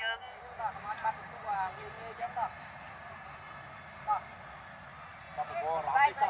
យើងតោះសមាជិកបាត់ទទួលអាវាងាយចឹងតោះតោះបាត់ទទួលរត់តិចតោះ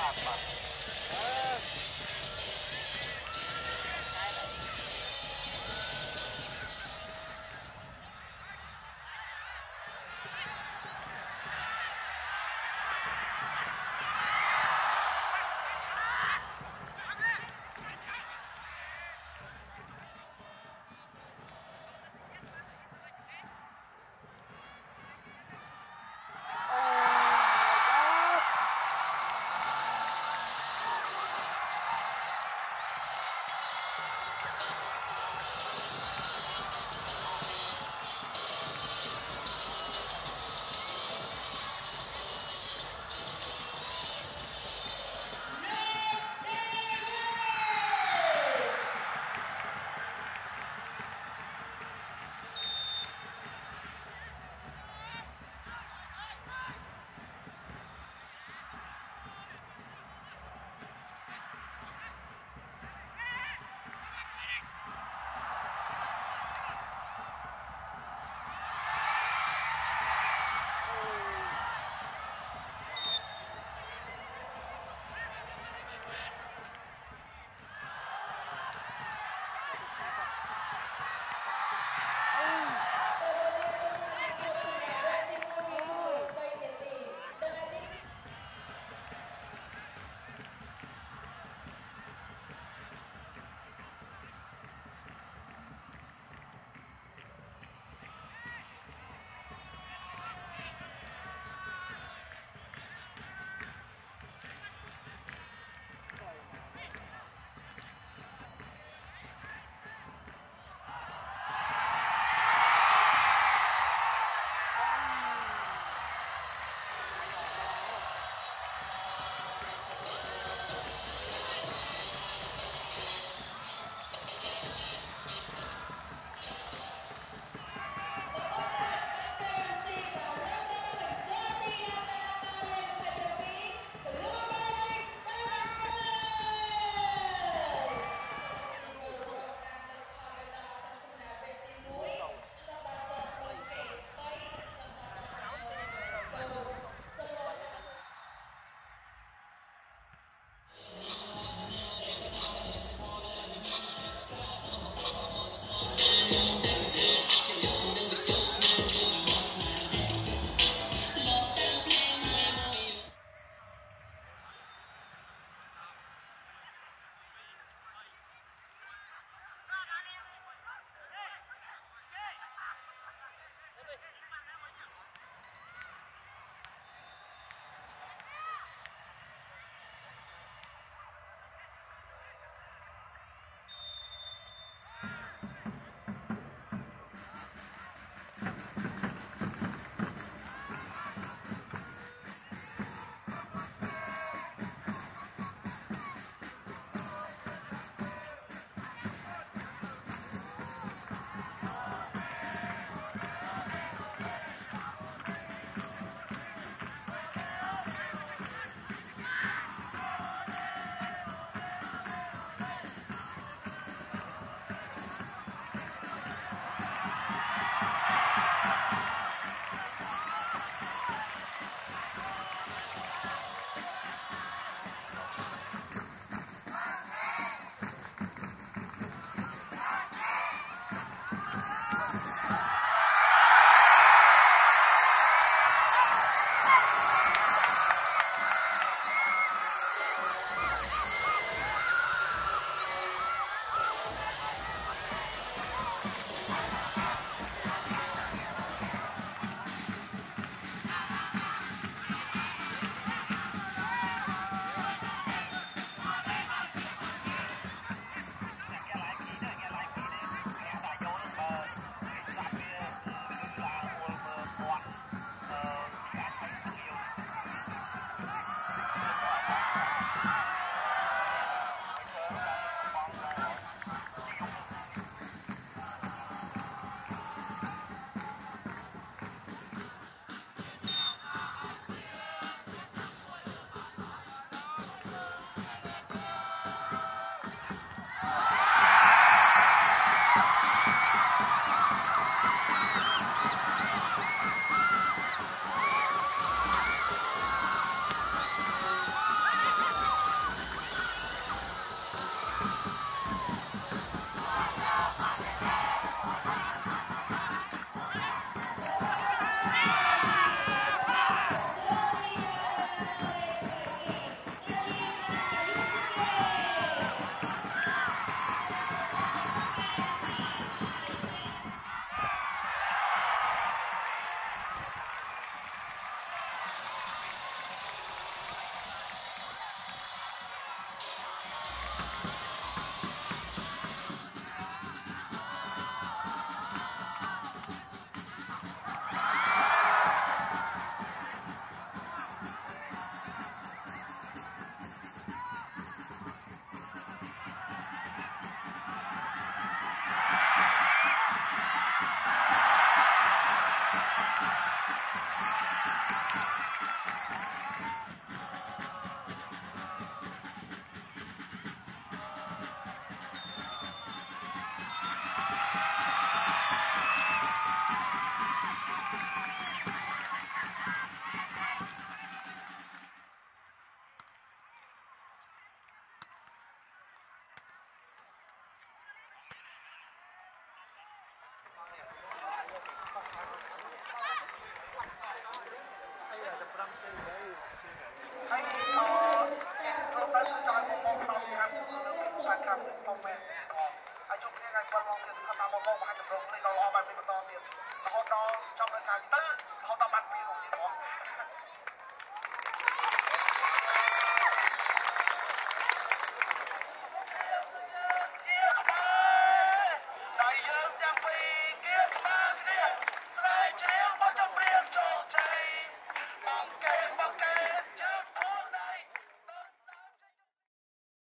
Yes. ចង់នៅកៅទៅរហូតដល់បាត់ពីររបស់ទីក្រុង